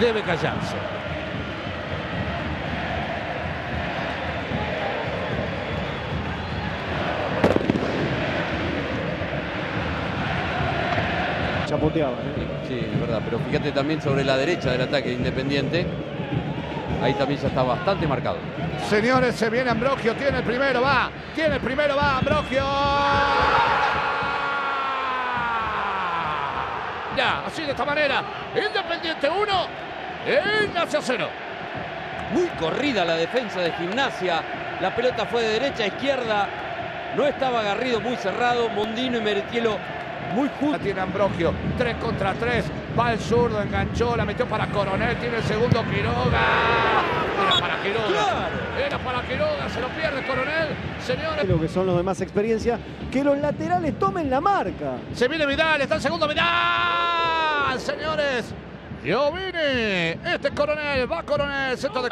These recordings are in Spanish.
debe callarse. Chapoteaba. ¿eh? Sí, es verdad, pero fíjate también sobre la derecha del ataque de Independiente. Ahí también ya está bastante marcado. Señores, se viene Ambrogio, tiene el primero, va, tiene el primero, va Ambrogio. Ya, así de esta manera, Independiente 1, Ignacio 0. Muy corrida la defensa de Gimnasia. La pelota fue de derecha a izquierda. No estaba Garrido muy cerrado. Mondino y Meretielo muy La juntos. tiene Ambrogio, 3 contra 3, va el zurdo, enganchó, la metió para Coronel, tiene el segundo Quiroga. Era para Quiroga. Claro. Era para Quiroga, se lo pierde Coronel. Señores, Lo que son los demás experiencia, que los laterales tomen la marca. se viene Vidal, está el segundo Vidal. Señores, yo vine. Este es Coronel, va Coronel, centro de...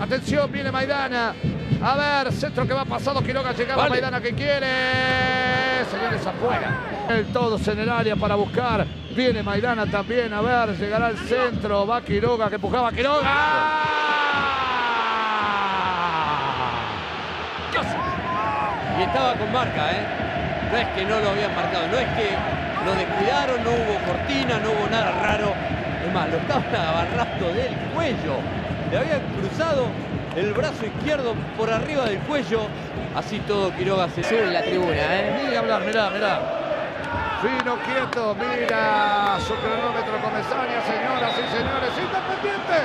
Atención, viene Maidana. A ver, centro que va pasado, Quiroga llegaba Vale. Maidana que quiere. Señores, afuera. El todos en el área para buscar. Viene Maidana también, a ver, llegará al centro. Va Quiroga que empujaba a Quiroga. Y estaba con marca, ¿eh? No es que no lo habían marcado, no es que lo descuidaron, no hubo cortina, no hubo nada lo estaban agarrando del cuello. Le habían cruzado el brazo izquierdo por arriba del cuello. Así todo Quiroga se sube en la tribuna, ¿eh? Ni hablar, mirá, mirá. Fino quieto, mira su cronómetro comesaña, señoras y señores. Independiente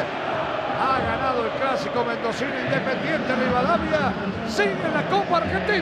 ha ganado el clásico mendocino Independiente Rivadavia. Sigue la Copa Argentina.